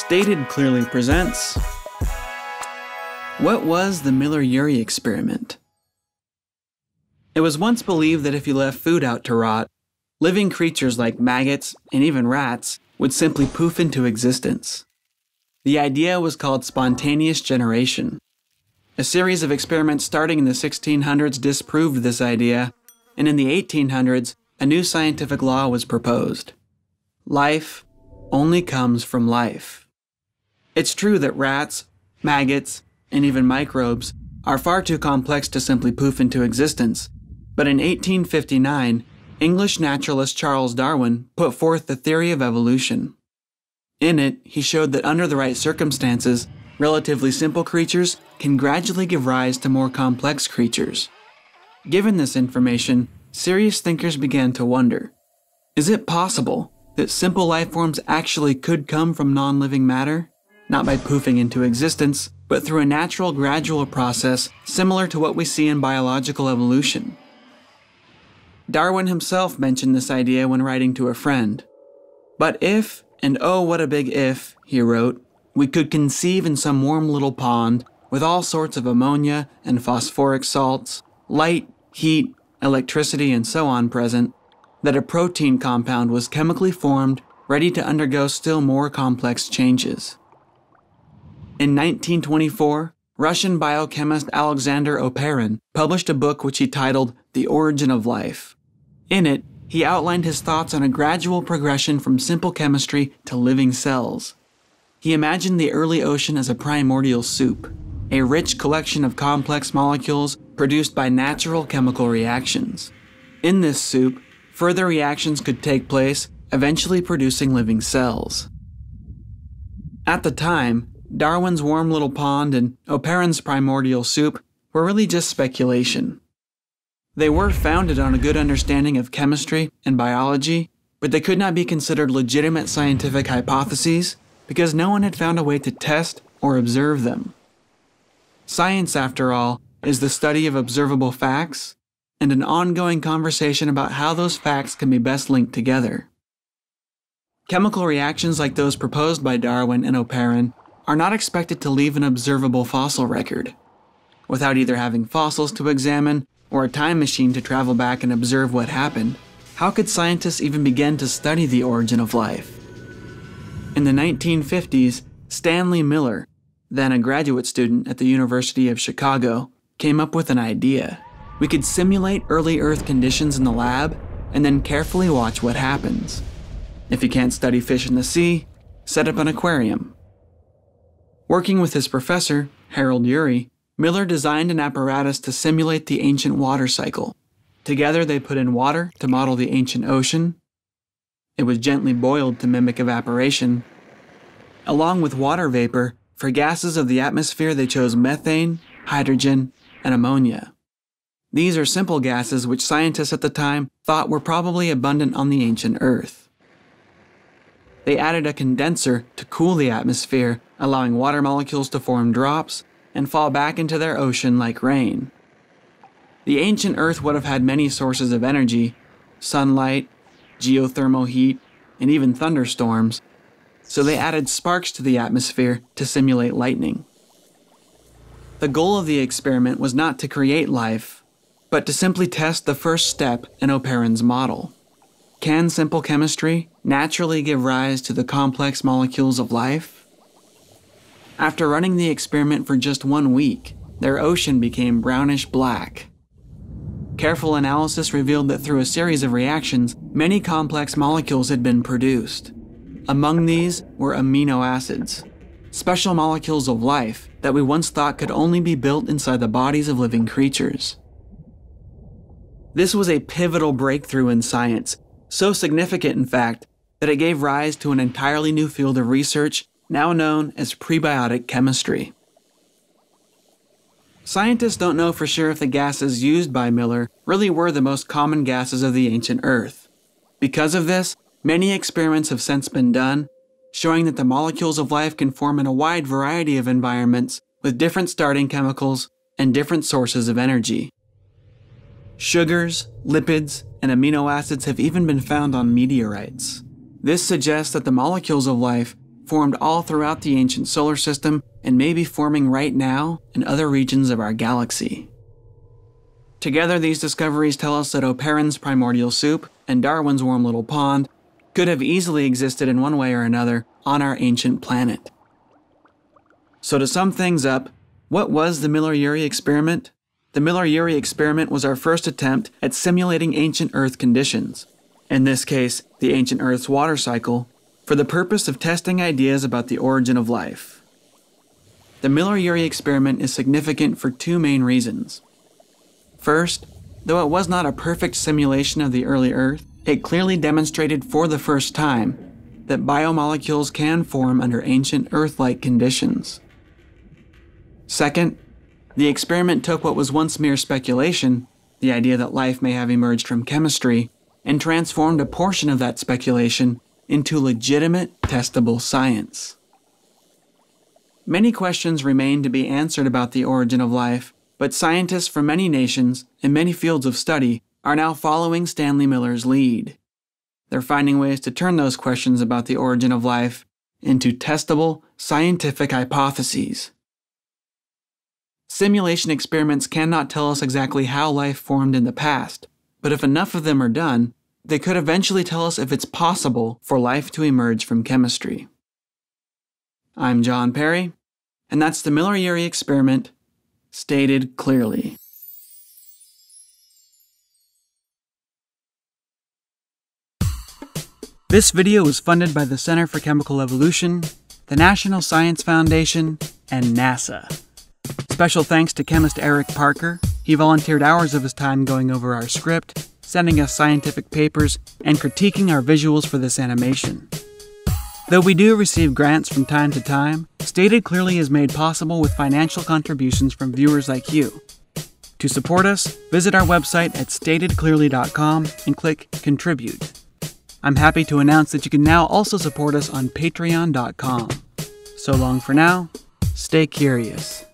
Stated Clearly presents What was the Miller Urey experiment? It was once believed that if you left food out to rot, living creatures like maggots and even rats would simply poof into existence. The idea was called spontaneous generation. A series of experiments starting in the 1600s disproved this idea, and in the 1800s, a new scientific law was proposed. Life only comes from life. It's true that rats, maggots, and even microbes are far too complex to simply poof into existence, but in 1859, English naturalist Charles Darwin put forth the theory of evolution. In it, he showed that under the right circumstances, relatively simple creatures can gradually give rise to more complex creatures. Given this information, serious thinkers began to wonder is it possible that simple life forms actually could come from non living matter? Not by poofing into existence, but through a natural gradual process similar to what we see in biological evolution. Darwin himself mentioned this idea when writing to a friend. But if, and oh what a big if, he wrote, we could conceive in some warm little pond with all sorts of ammonia and phosphoric salts, light, heat, electricity, and so on present, that a protein compound was chemically formed, ready to undergo still more complex changes. In 1924, Russian biochemist Alexander Oparin published a book which he titled The Origin of Life. In it, he outlined his thoughts on a gradual progression from simple chemistry to living cells. He imagined the early ocean as a primordial soup, a rich collection of complex molecules produced by natural chemical reactions. In this soup, further reactions could take place, eventually producing living cells. At the time, Darwin's warm little pond and Oparin's primordial soup were really just speculation. They were founded on a good understanding of chemistry and biology, but they could not be considered legitimate scientific hypotheses because no one had found a way to test or observe them. Science, after all, is the study of observable facts and an ongoing conversation about how those facts can be best linked together. Chemical reactions like those proposed by Darwin and Oparin are not expected to leave an observable fossil record. Without either having fossils to examine or a time machine to travel back and observe what happened, how could scientists even begin to study the origin of life? In the 1950s, Stanley Miller, then a graduate student at the University of Chicago, came up with an idea. We could simulate early Earth conditions in the lab and then carefully watch what happens. If you can't study fish in the sea, set up an aquarium. Working with his professor, Harold Urey, Miller designed an apparatus to simulate the ancient water cycle. Together, they put in water to model the ancient ocean. It was gently boiled to mimic evaporation. Along with water vapor, for gases of the atmosphere, they chose methane, hydrogen, and ammonia. These are simple gases which scientists at the time thought were probably abundant on the ancient Earth. They added a condenser cool the atmosphere, allowing water molecules to form drops and fall back into their ocean like rain. The ancient Earth would have had many sources of energy sunlight, geothermal heat, and even thunderstorms, so they added sparks to the atmosphere to simulate lightning. The goal of the experiment was not to create life, but to simply test the first step in Oparin's model. Can simple chemistry naturally give rise to the complex molecules of life? After running the experiment for just one week, their ocean became brownish black. Careful analysis revealed that through a series of reactions, many complex molecules had been produced. Among these were amino acids, special molecules of life that we once thought could only be built inside the bodies of living creatures. This was a pivotal breakthrough in science, so significant, in fact, that it gave rise to an entirely new field of research now known as prebiotic chemistry. Scientists don't know for sure if the gases used by Miller really were the most common gases of the ancient Earth. Because of this, many experiments have since been done, showing that the molecules of life can form in a wide variety of environments with different starting chemicals and different sources of energy. Sugars, lipids, and amino acids have even been found on meteorites. This suggests that the molecules of life formed all throughout the ancient solar system and may be forming right now in other regions of our galaxy. Together, these discoveries tell us that Oparin's primordial soup and Darwin's warm little pond could have easily existed in one way or another on our ancient planet. So, to sum things up, what was the Miller Urey experiment? The Miller Urey experiment was our first attempt at simulating ancient Earth conditions, in this case, the ancient Earth's water cycle, for the purpose of testing ideas about the origin of life. The Miller Urey experiment is significant for two main reasons. First, though it was not a perfect simulation of the early Earth, it clearly demonstrated for the first time that biomolecules can form under ancient Earth like conditions. Second, the experiment took what was once mere speculation, the idea that life may have emerged from chemistry, and transformed a portion of that speculation into legitimate, testable science. Many questions remain to be answered about the origin of life, but scientists from many nations and many fields of study are now following Stanley Miller's lead. They're finding ways to turn those questions about the origin of life into testable scientific hypotheses. Simulation experiments cannot tell us exactly how life formed in the past, but if enough of them are done, they could eventually tell us if it's possible for life to emerge from chemistry. I'm Jon Perry, and that's the Miller Urey experiment stated clearly. This video was funded by the Center for Chemical Evolution, the National Science Foundation, and NASA. Special thanks to chemist Eric Parker. He volunteered hours of his time going over our script, sending us scientific papers, and critiquing our visuals for this animation. Though we do receive grants from time to time, Stated Clearly is made possible with financial contributions from viewers like you. To support us, visit our website at statedclearly.com and click Contribute. I'm happy to announce that you can now also support us on patreon.com. So long for now, stay curious.